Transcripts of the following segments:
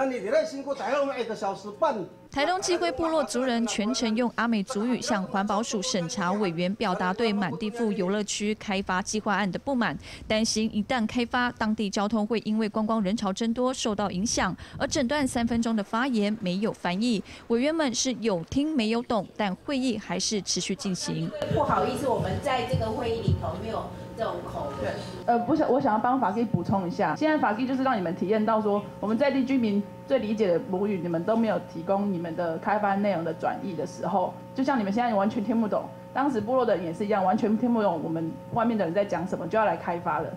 那你在辛苦待了一个小时半。台东基辉部落族人全程用阿美族语向环保署审查委员表达对满地富游乐区开发计划案的不满，担心一旦开发，当地交通会因为观光人潮增多受到影响。而整段三分钟的发言没有翻译，委员们是有听没有懂，但会议还是持续进行。不好意思，我们在这个会议里头没有。这种口对，呃，不想，我想要帮法蒂补充一下，现在法蒂就是让你们体验到说，我们在地居民最理解的母语，你们都没有提供你们的开发内容的转译的时候，就像你们现在完全听不懂，当时部落的人也是一样，完全听不懂我们外面的人在讲什么，就要来开发了。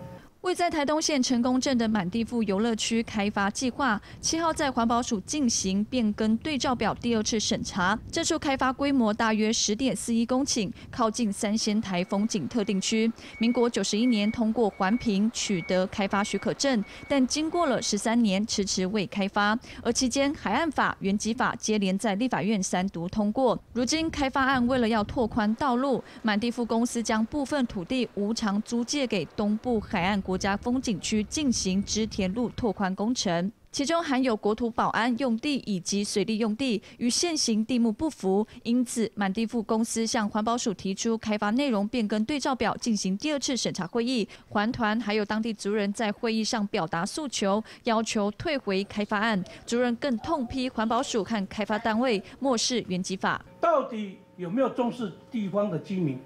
位在台东县成功镇的满地富游乐区开发计划，七号在环保署进行变更对照表第二次审查。这处开发规模大约十点四一公顷，靠近三仙台风景特定区。民国九十一年通过环评取得开发许可证，但经过了十三年迟迟未开发。而期间海岸法、原籍法接连在立法院三读通过。如今开发案为了要拓宽道路，满地富公司将部分土地无偿租借给东部海岸国。国家风景区进行织田路拓宽工程，其中含有国土保安用地以及水利用地，与现行地目不符，因此满地富公司向环保署提出开发内容变更对照表进行第二次审查会议。环团还有当地族人在会议上表达诉求，要求退回开发案。族人更痛批环保署和开发单位漠视原籍法。到底有没有重视地方的居民？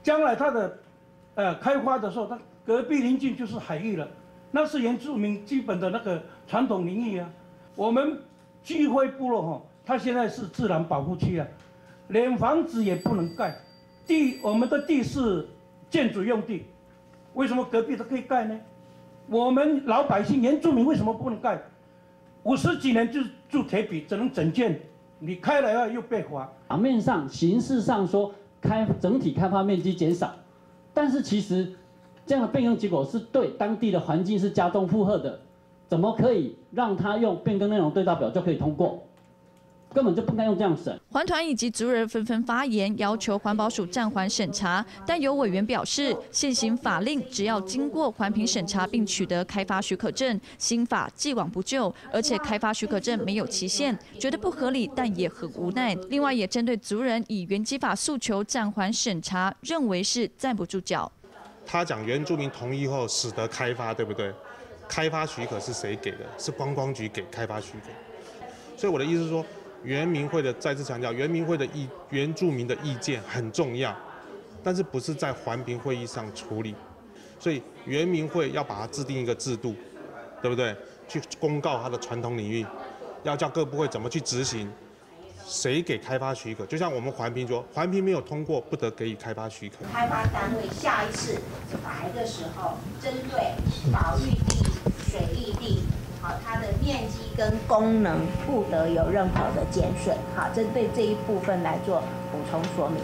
将来他的呃开发的时候，他。隔壁邻近就是海域了，那是原住民基本的那个传统领域啊。我们聚会部落哈，它现在是自然保护区啊，连房子也不能盖。地，我们的地是建筑用地，为什么隔壁都可以盖呢？我们老百姓原住民为什么不能盖？五十几年就住铁皮，只能整建，你开了要又被罚。表面上、形式上说开整体开发面积减少，但是其实。这样的变更结果是对当地的环境是加重负荷的，怎么可以让他用变更内容对照表就可以通过？根本就不该用这样审。环团以及族人纷纷发言，要求环保署暂缓审查。但有委员表示，现行法令只要经过环评审查并取得开发许可证，新法既往不咎。而且开发许可证没有期限，觉得不合理，但也很无奈。另外，也针对族人以原基法诉求暂缓审查，认为是站不住脚。他讲原住民同意后使得开发，对不对？开发许可是谁给的？是观光局给开发许可。所以我的意思是说，原民会的再次强调，原民会的意原住民的意见很重要，但是不是在环评会议上处理。所以原民会要把它制定一个制度，对不对？去公告它的传统领域，要叫各部会怎么去执行。谁给开发许可？就像我们环评说，环评没有通过，不得给予开发许可。开发单位下一次来的时候，针对保育地、水利地，好，它的面积跟功能不得有任何的减损。好，针对这一部分来做补充说明。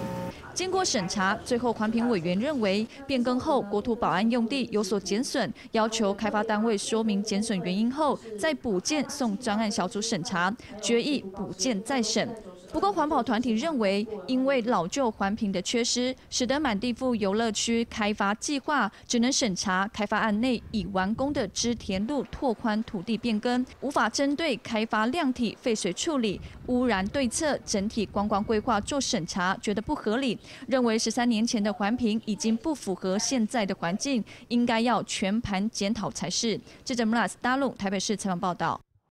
经过审查，最后环评委员认为变更后国土保安用地有所减损，要求开发单位说明减损原因后再补件送专案小组审查，决议补件再审。不过，环保团体认为，因为老旧环评的缺失，使得满地富游乐区开发计划只能审查开发案内已完工的织田路拓宽土地变更，无法针对开发量体、废水处理、污染对策、整体观光规划做审查，觉得不合理。认为十三年前的环评已经不符合现在的环境，应该要全盘检讨才是。记者穆拉斯大陆台北市采访报道。